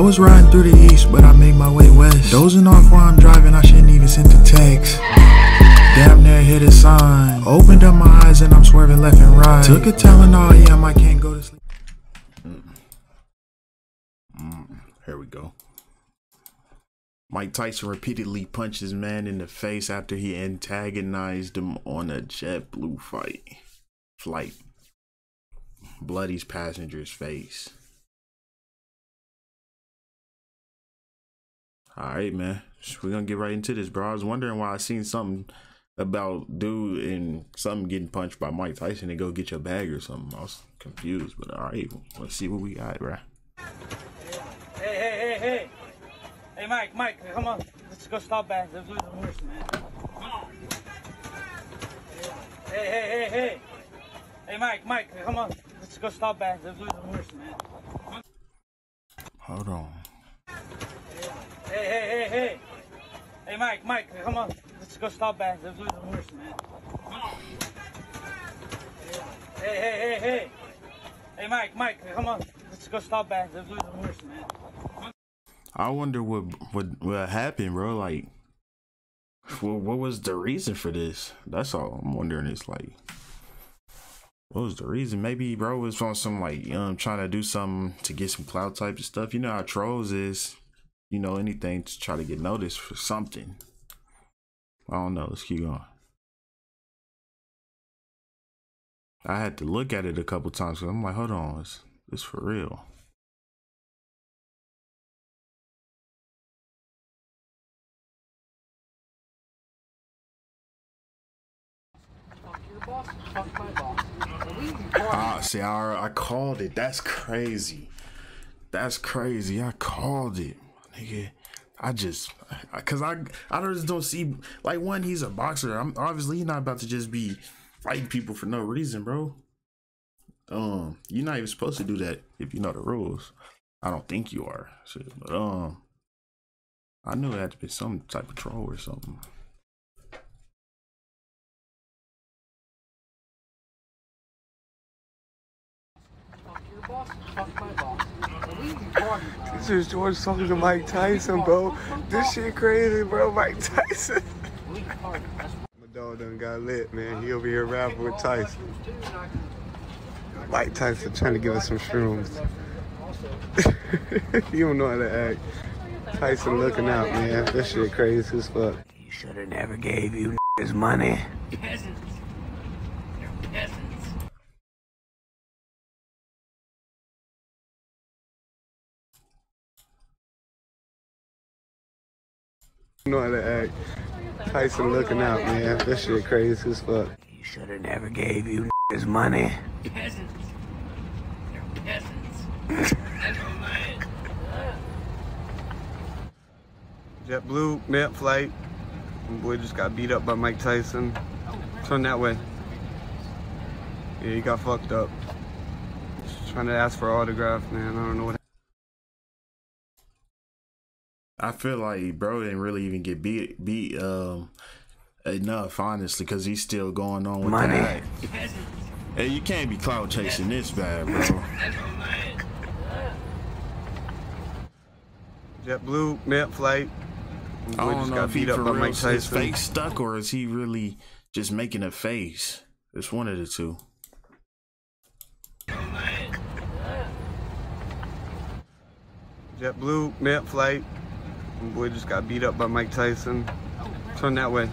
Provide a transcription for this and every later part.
I was riding through the east, but I made my way west. Dozing off while I'm driving, I shouldn't even send a text. Damn near hit a sign. Opened up my eyes and I'm swerving left and right. Took a Tylenol, oh yeah, I can't go to sleep. Mm, mm, here we go. Mike Tyson repeatedly punched his man in the face after he antagonized him on a JetBlue fight. Flight. Bloodies passenger's face. All right, man. We're gonna get right into this, bro. I was wondering why I seen something about dude and something getting punched by Mike Tyson and go get your bag or something. I was confused, but all right, let's see what we got, bro. Hey, hey, hey, hey. Hey, Mike, Mike, come on. Let's go stop back. Let's do the horse, man. Come on. Hey, hey, hey, hey. Hey, Mike, Mike, come on. Let's go stop back. Let's do the horse, man. Hold on. Hey, hey, hey, hey. Hey, Mike, Mike, come on. Let's go stop back. Let's the horse, man. Hey, hey, hey, hey. Hey, Mike, Mike, come on. Let's go stop back. Let's the horse, man. I wonder what what what happened, bro. Like, what what was the reason for this? That's all I'm wondering. Is like, what was the reason? Maybe bro was on some like um trying to do something to get some cloud type of stuff. You know how trolls is. You know anything to try to get noticed for something. I don't know. Let's keep going. I had to look at it a couple times because I'm like, hold on, it's, it's for real. Ah, see, I, I called it. That's crazy. That's crazy. I called it, nigga. I just, cause I, I just don't see like one. He's a boxer. I'm obviously he's not about to just be fighting people for no reason, bro. Um, you're not even supposed to do that if you know the rules. I don't think you are. But um, I knew it had to be some type of troll or something. This is George talking to Mike Tyson, bro. This shit crazy, bro. Mike Tyson. My dog done got lit, man. He over here rapping with Tyson. Mike Tyson trying to give us some shrooms. you don't know how to act. Tyson looking out, man. This shit crazy as fuck. He should have never gave you his money. Peasants. know how to act. Tyson looking out, man. This shit crazy as fuck. He should have never gave you his money. Peasants. They're peasants. JetBlue, net flight. My boy just got beat up by Mike Tyson. Turn that way. Yeah, he got fucked up. Just trying to ask for an autograph, man. I don't know what. I feel like bro didn't really even get beat beat um enough, honestly, because he's still going on with Money. that. Hey, you can't be cloud chasing this bad, bro. JetBlue, net flight. My I don't just know if he beat for real Mike is Tyson. fake stuck or is he really just making a face? It's one of the two. JetBlue, net flight. Boy just got beat up by Mike Tyson. Turn that way.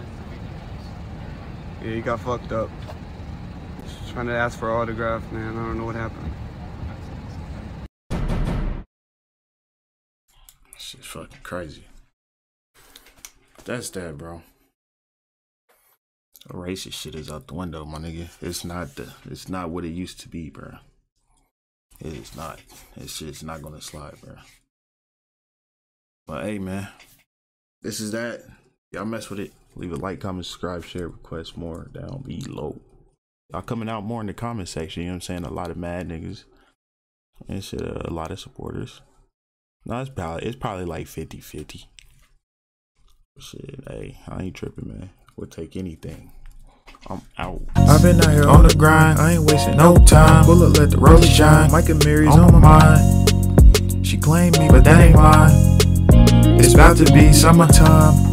Yeah, he got fucked up. Just trying to ask for autograph, man. I don't know what happened. Shit's fucking crazy. That's that, bro. Racist shit is out the window, my nigga. It's not the. It's not what it used to be, bro. It is not. This shit's not gonna slide, bro. But hey, man, this is that. Y'all mess with it. Leave a like, comment, subscribe, share, request more down below. Y'all coming out more in the comment section. You know what I'm saying? A lot of mad niggas and shit. uh, A lot of supporters. No, it's probably it's probably like 50 50. Shit, hey, I ain't tripping, man. We'll take anything. I'm out. I've been out here on the grind. I ain't wasting no time. Bullet let the roller shine. Mike and Mary's on my mind. She claimed me, but that ain't mine. It's about to be summertime.